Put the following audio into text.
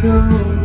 So